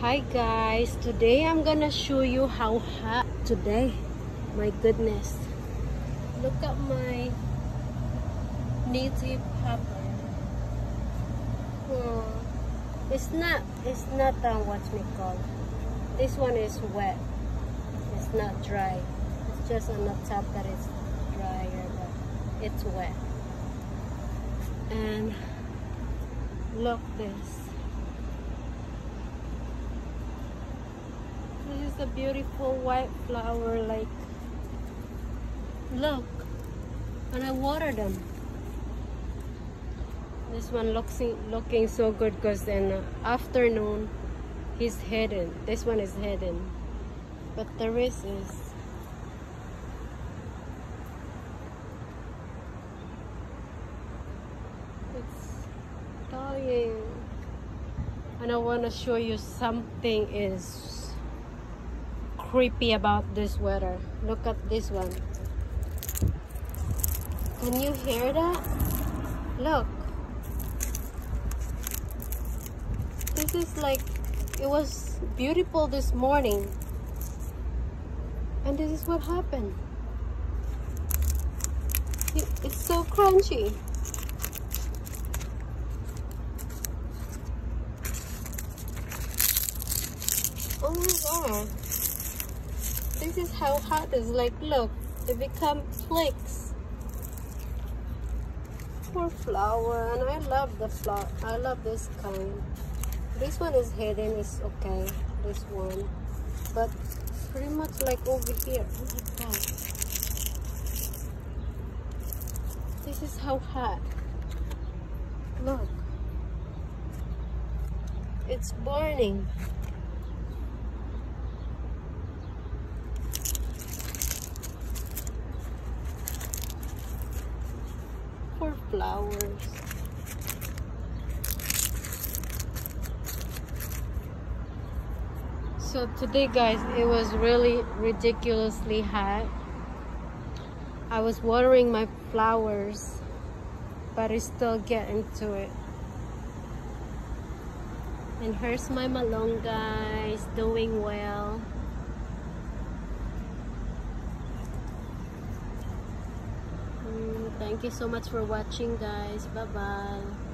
Hi guys, today I'm gonna show you how hot today. My goodness. Look at my native pepper. Oh, it's not, it's not uh, what's me call. This one is wet. It's not dry. It's just on the top that it's drier, but it's wet. And look this. This is a beautiful white flower like look and I water them. This one looks looking so good because in the afternoon he's hidden. This one is hidden. But the rest is it's dying. And I want to show you something is creepy about this weather. Look at this one. Can you hear that? Look. This is like, it was beautiful this morning. And this is what happened. It's so crunchy. Oh my god this is how hot it is like look they become flakes. For flower and I love the flower I love this kind. This one is hidden it's okay this one. But pretty much like over here. Oh this is how hot look. It's burning for flowers. So today guys, it was really ridiculously hot. I was watering my flowers, but I still get into it. And here's my malunggay, is doing well. Thank you so much for watching guys. Bye-bye.